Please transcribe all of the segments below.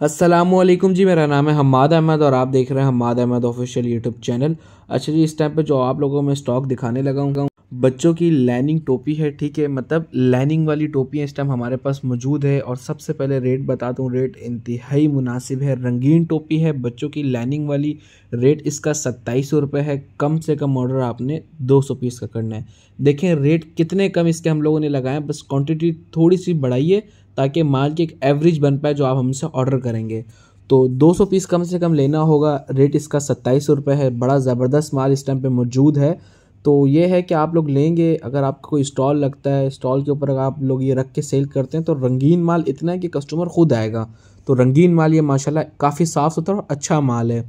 असलम जी, मेरा नाम है हमाद अहमद और आप देख रहे हैं Hamad Ahmed official YouTube channel. अच्छा जी, इस टाइम पे जो आप लोगों में स्टॉक दिखाने लगा हूँ बच्चों की लैनिंग टोपी है, ठीक है? मतलब लैनिंग वाली टोपी इस टाइम हमारे पास मौजूद है और सबसे पहले रेट बता दूँ रेट इंतहाई मुनासिब है। रंगीन टोपी है, बच्चों की लैनिंग वाली रेट इसका सत्ताईस सौ रुपये है। कम से कम ऑर्डर आपने दो सौ पीस का करना है। देखें रेट कितने कम इसके हम लोगों ने लगाए बस क्वान्टिटी थोड़ी सी बढ़ाइए ताकि माल की एक एवरेज बन पाए जो आप हमसे ऑर्डर करेंगे। तो 200 पीस कम से कम लेना होगा। रेट इसका सत्ताईस सौ रुपये है। बड़ा ज़बरदस्त माल इस टाइम पे मौजूद है। तो ये है कि आप लोग लेंगे, अगर आपको कोई स्टॉल लगता है, स्टॉल के ऊपर अगर आप लोग ये रख के सेल करते हैं तो रंगीन माल इतना है कि कस्टमर खुद आएगा। तो रंगीन माल ये माशाल्लाह काफ़ी साफ़ सुथरा और अच्छा माल है।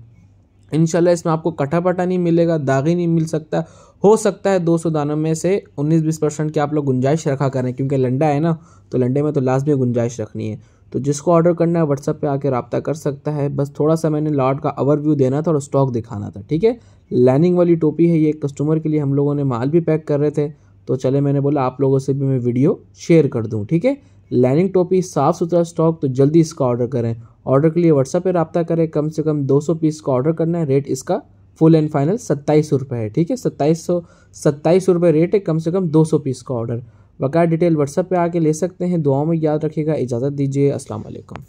इनशाला इसमें आपको कटा पटा नहीं मिलेगा, दागी नहीं मिल सकता। हो सकता है 200 दानों में से 19-20 परसेंट की आप लोग गुंजाइश रखा करें, क्योंकि लंडा है ना तो लंडे में तो लाजमी गुंजाइश रखनी है। तो जिसको ऑर्डर करना है व्हाट्सअप पे आके रब्ता कर सकता है। बस थोड़ा सा मैंने लॉट का ओवरव्यू देना था और स्टॉक दिखाना था, ठीक है? लैनिंग वाली टोपी है ये कस्टमर के लिए हम लोगों ने माल भी पैक कर रहे थे। तो चले मैंने बोला, आप लोगों से भी मैं वीडियो शेयर कर दूँ, ठीक है? लैनिंग टोपी साफ़ सुथरा स्टॉक तो जल्दी इसका ऑर्डर करें। ऑर्डर के लिए व्हाट्सएप पर रब्ता करें, कम से कम 200 पीस का ऑर्डर करना है। रेट इसका फुल एंड फाइनल सत्ताईस रुपये है, ठीक है? सत्ताईस सौ, सत्ताईस रुपये रेट है, कम से कम 200 पीस का ऑर्डर बकाया डिटेल व्हाट्सएप पे आके ले सकते हैं। दुआओं में याद रखिएगा। इजाज़त दीजिए। अस्सलाम वालेकुम